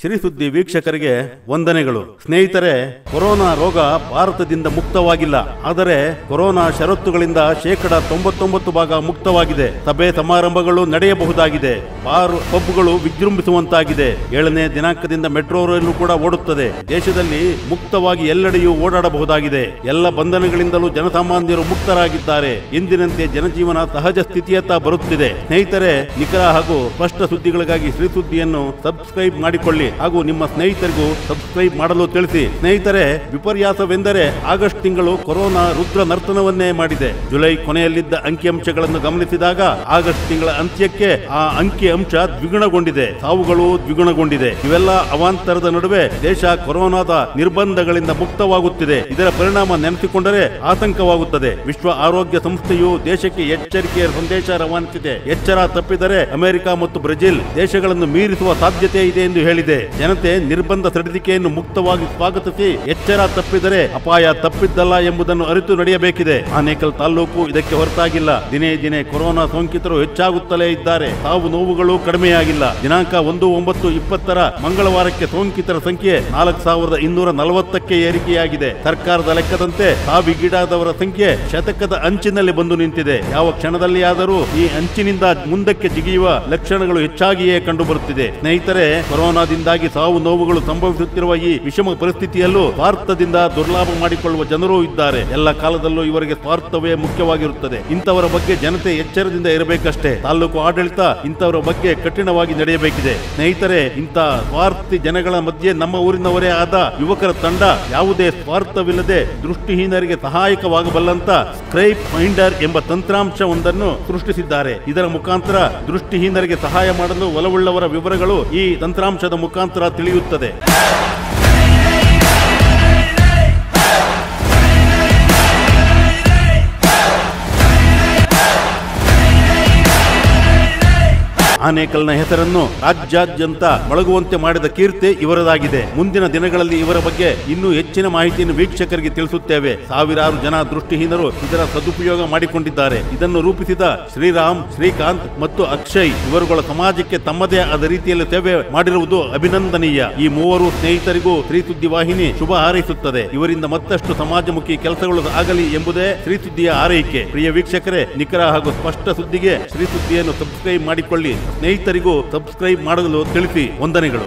ಶ್ರೀ ಸುದ್ದಿ ವೀಕ್ಷಕರಿಗೆ ವಂದನೆಗಳು. ಸ್ನೇಹಿತರೆ, ಕೊರೋನಾ ರೋಗ ಭಾರತದಿಂದ ಮುಕ್ತವಾಗಿಲ್ಲ. ಆದರೆ ಕೊರೋನಾ ಷರತ್ತುಗಳಿಂದ ಶೇಕಡ ತೊಂಬತ್ತೊಂಬತ್ತು ಭಾಗ ಮುಕ್ತವಾಗಿದೆ. ಸಭೆ ಸಮಾರಂಭಗಳು ನಡೆಯಬಹುದಾಗಿದೆ. ಬಾರ್ ಪಬ್ಗಳು ವಿಜೃಂಭಿಸುವಂತಾಗಿದೆ. ಏಳನೇ ದಿನಾಂಕದಿಂದ ಮೆಟ್ರೋ ರೈಲು ಕೂಡ ಓಡುತ್ತದೆ. ದೇಶದಲ್ಲಿ ಮುಕ್ತವಾಗಿ ಎಲ್ಲೆಡೆಯೂ ಓಡಾಡಬಹುದಾಗಿದೆ. ಎಲ್ಲ ಬಂಧನಗಳಿಂದಲೂ ಜನಸಾಮಾನ್ಯರು ಮುಕ್ತರಾಗಿದ್ದಾರೆ. ಎಂದಿನಂತೆ ಜನಜೀವನ ಸಹಜ ಸ್ಥಿತಿಯತ್ತ ಬರುತ್ತಿದೆ. ಸ್ನೇಹಿತರೆ, ನಿಖರ ಹಾಗೂ ಸ್ಪಷ್ಟ ಸುದ್ದಿಗಳಿಗಾಗಿ ಶ್ರೀ ಸುದ್ದಿಯನ್ನು ಸಬ್ಸ್ಕ್ರೈಬ್ ಮಾಡಿಕೊಳ್ಳಿ. ಹಾಗೂ ನಿಮ್ಮ ಸ್ನೇಹಿತರಿಗೂ ಸಬ್ಸ್ಕ್ರೈಬ್ ಮಾಡಲು ತಿಳಿಸಿ. ಸ್ನೇಹಿತರೆ, ವಿಪರ್ಯಾಸವೆಂದರೆ ಆಗಸ್ಟ್ ತಿಂಗಳು ಕೊರೋನಾ ರುದ್ರ ನರ್ತನವನ್ನೇ ಮಾಡಿದೆ. ಜುಲೈ ಕೊನೆಯಲ್ಲಿದ್ದ ಅಂಕಿಅಂಶಗಳನ್ನು ಗಮನಿಸಿದಾಗ ಆಗಸ್ಟ್ ತಿಂಗಳ ಅಂತ್ಯಕ್ಕೆ ಆ ಅಂಕಿ ಅಂಶ ದ್ವಿಗುಣಗೊಂಡಿದೆ. ಸಾವುಗಳು ದ್ವಿಗುಣಗೊಂಡಿದೆ. ಇವೆಲ್ಲ ಅವಾಂತರದ ನಡುವೆ ದೇಶ ಕೊರೋನಾದ ನಿರ್ಬಂಧಗಳಿಂದ ಮುಕ್ತವಾಗುತ್ತಿದೆ. ಇದರ ಪರಿಣಾಮ ನೆನೆಸಿಕೊಂಡರೆ ಆತಂಕವಾಗುತ್ತದೆ. ವಿಶ್ವ ಆರೋಗ್ಯ ಸಂಸ್ಥೆಯು ದೇಶಕ್ಕೆ ಎಚ್ಚರಿಕೆಯ ಸಂದೇಶ ರವಾನಿಸಿದೆ. ಎಚ್ಚರ ತಪ್ಪಿದರೆ ಅಮೆರಿಕ ಮತ್ತು ಬ್ರೆಜಿಲ್ ದೇಶಗಳನ್ನು ಮೀರಿಸುವ ಸಾಧ್ಯತೆ ಇದೆ ಎಂದು ಹೇಳಿದೆ. ಜನತೆ ನಿರ್ಬಂಧ ಸಡಿಲಿಕೆಯನ್ನು ಮುಕ್ತವಾಗಿ ಸ್ವಾಗತಿಸಿ ಎಚ್ಚರ ತಪ್ಪಿದರೆ ಅಪಾಯ ತಪ್ಪಿದ್ದಲ್ಲ ಎಂಬುದನ್ನು ಅರಿತು ನಡೆಯಬೇಕಿದೆ. ಆನೇಕಲ್ ತಾಲೂಕು ಇದಕ್ಕೆ ಹೊರತಾಗಿಲ್ಲ. ದಿನೇ ದಿನೇ ಕೊರೋನಾ ಸೋಂಕಿತರು ಹೆಚ್ಚಾಗುತ್ತಲೇ ಇದ್ದಾರೆ. ಸಾವು ನೋವುಗಳು ಕಡಿಮೆಯಾಗಿಲ್ಲ. ದಿನಾಂಕ ಒಂದು ಒಂಬತ್ತು ಇಪ್ಪತ್ತರ ಮಂಗಳವಾರಕ್ಕೆ ಸೋಂಕಿತರ ಸಂಖ್ಯೆ ನಾಲ್ಕು ಸಾವಿರದ ಇನ್ನೂರ ನಲವತ್ತಕ್ಕೆ ಏರಿಕೆಯಾಗಿದೆ. ಸರ್ಕಾರದ ಲೆಕ್ಕದಂತೆ ಸಾವಿಗೀಡಾದವರ ಸಂಖ್ಯೆ ಶತಕದ ಅಂಚಿನಲ್ಲಿ ಬಂದು ನಿಂತಿದೆ. ಯಾವ ಕ್ಷಣದಲ್ಲಿ ಆದರೂ ಈ ಅಂಚಿನಿಂದ ಮುಂದಕ್ಕೆ ಜಿಗಿಯುವ ಲಕ್ಷಣಗಳು ಹೆಚ್ಚಾಗಿಯೇ ಕಂಡುಬರುತ್ತಿದೆ. ಸ್ನೇಹಿತರೆ ಕೊರೋನಾದಿಂದಾಗಿ ಸಾವು ನೋವುಗಳು ಸಂಭವಿಸುತ್ತಿರುವ ಈ ವಿಷಮ ಪರಿಸ್ಥಿತಿಯಲ್ಲೂ ಸ್ವಾರ್ಥದಿಂದ ದುರ್ಲಾಭ ಮಾಡಿಕೊಳ್ಳುವ ಜನರೂ ಇದ್ದಾರೆ. ಎಲ್ಲ ಕಾಲದಲ್ಲೂ ಇವರಿಗೆ ಸ್ವಾರ್ಥವೇ ಮುಖ್ಯವಾಗಿರುತ್ತದೆ. ಇಂಥವರ ಬಗ್ಗೆ ಜನತೆ ಎಚ್ಚರದಿಂದ ಇರಬೇಕಷ್ಟೇ. ತಾಲೂಕು ಆಡಳಿತ ಇಂಥವರ ಬಗ್ಗೆ ಕಠಿಣವಾಗಿ ನಡೆಯಬೇಕಿದೆ. ಸ್ನೇಹಿತರೆ, ಇಂಥ ಸ್ವಾರ್ಥಿ ಜನಗಳ ಮಧ್ಯೆ ನಮ್ಮ ಊರಿನವರೇ ಆದ ಯುವಕರ ತಂಡ ಯಾವುದೇ ಸ್ವಾರ್ಥವಿಲ್ಲದೆ ದೃಷ್ಟಿಹೀನರಿಗೆ ಸಹಾಯಕವಾಗಬಲ್ಲಂತ ಸ್ಕ್ರೈಪ್ ಫೈಂಡರ್ ಎಂಬ ತಂತ್ರಾಂಶವೊಂದನ್ನು ಸೃಷ್ಟಿಸಿದ್ದಾರೆ. ಇದರ ಮುಖಾಂತರ ದೃಷ್ಟಿಹೀನರಿಗೆ ಸಹಾಯ ಮಾಡಲು ಒಲವುಳ್ಳವರ ವಿವರಗಳು ಈ ತಂತ್ರಾಂಶದ ಮುಖಾಂತರ ತಿಳಿಯುತ್ತದೆ. ಆನೇಕಲ್ನ ಹೆಸರನ್ನು ರಾಜ್ಯಾದ್ಯಂತ ಮೊಳಗುವಂತೆ ಮಾಡಿದ ಕೀರ್ತಿ ಇವರದಾಗಿದೆ. ಮುಂದಿನ ದಿನಗಳಲ್ಲಿ ಇವರ ಬಗ್ಗೆ ಇನ್ನೂ ಹೆಚ್ಚಿನ ಮಾಹಿತಿಯನ್ನು ವೀಕ್ಷಕರಿಗೆ ತಿಳಿಸುತ್ತೇವೆ. ಸಾವಿರಾರು ಜನ ದೃಷ್ಟಿಹೀನರು ಇದರ ಸದುಪಯೋಗ ಮಾಡಿಕೊಂಡಿದ್ದಾರೆ. ಇದನ್ನು ರೂಪಿಸಿದ ಶ್ರೀರಾಮ್, ಶ್ರೀಕಾಂತ್ ಮತ್ತು ಅಕ್ಷಯ್ ಇವರುಗಳ ಸಮಾಜಕ್ಕೆ ತಮ್ಮದೇ ಆದ ರೀತಿಯಲ್ಲಿ ಸೇವೆ ಮಾಡಿರುವುದು ಅಭಿನಂದನೀಯ. ಈ ಮೂವರು ಸ್ನೇಹಿತರಿಗೂ ಶ್ರೀ ಸುದ್ದಿ ವಾಹಿನಿ ಶುಭ ಹಾರೈಸುತ್ತದೆ. ಇವರಿಂದ ಮತ್ತಷ್ಟು ಸಮಾಜಮುಖಿ ಕೆಲಸಗಳು ಆಗಲಿ ಎಂಬುದೇ ಶ್ರೀ ಸುದ್ದಿಯ ಆರೈಕೆ ಪ್ರಿಯ ವೀಕ್ಷಕರೇ, ನಿಖರ ಹಾಗೂ ಸ್ಪಷ್ಟ ಸುದ್ದಿಗೆ ಶ್ರೀ ಸುದ್ದಿಯನ್ನು ಸಬ್ಸ್ಕ್ರೈಬ್ ಮಾಡಿಕೊಳ್ಳಿ. ಸ್ನೇಹಿತರಿಗೂ ಸಬ್ಸ್ಕ್ರೈಬ್ ಮಾಡಲು ತಿಳಿಸಿ ವಂದನೆಗಳು.